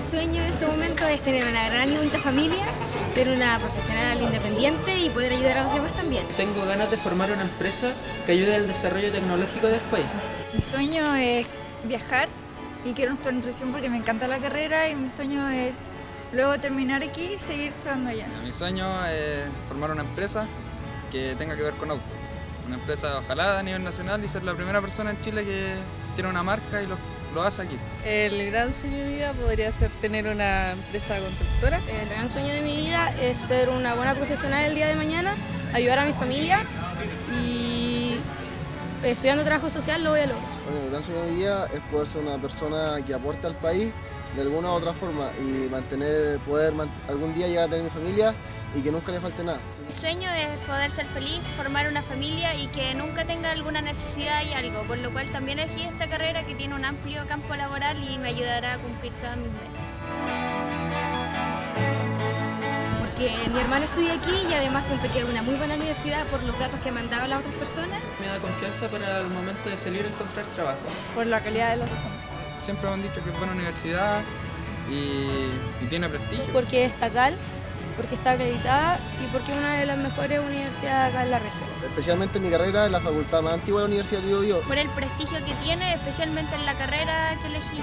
gran sueño en este momento es tener una gran y bonita familia, ser una profesional independiente y poder ayudar a los demás también. Tengo ganas de formar una empresa que ayude al desarrollo tecnológico del país. Mi sueño es viajar y quiero estudiar nutrición porque me encanta la carrera y mi sueño es luego terminar aquí y seguir estudiando allá. Mi sueño es formar una empresa que tenga que ver con autos. Una empresa ojalá a nivel nacional y ser la primera persona en Chile que tiene una marca y lo, lo hace aquí. El gran sueño de mi vida podría ser tener una empresa constructora. El gran sueño de mi vida es ser una buena profesional el día de mañana, ayudar a mi familia y estudiando trabajo social lo voy a lograr. Bueno, el gran sueño de mi vida es poder ser una persona que aporte al país de alguna u otra forma y mantener, poder algún día llegar a tener mi familia y que nunca le falte nada. Mi sueño es poder ser feliz, formar una familia y que nunca tenga alguna necesidad y algo, por lo cual también elegí esta carrera que tiene un amplio campo laboral y me ayudará a cumplir todas mis metas. Porque mi hermano estudia aquí y además siento que es una muy buena universidad por los datos que me han dado las otras personas. Me da confianza para el momento de salir a encontrar trabajo. Por la calidad de los docentes. Siempre me han dicho que es buena universidad y, y tiene prestigio. Porque es estatal, porque está acreditada y porque es una de las mejores universidades acá en la región. Especialmente mi carrera en la facultad más antigua de la Universidad de Bio Bio. Por el prestigio que tiene, especialmente en la carrera que elegí.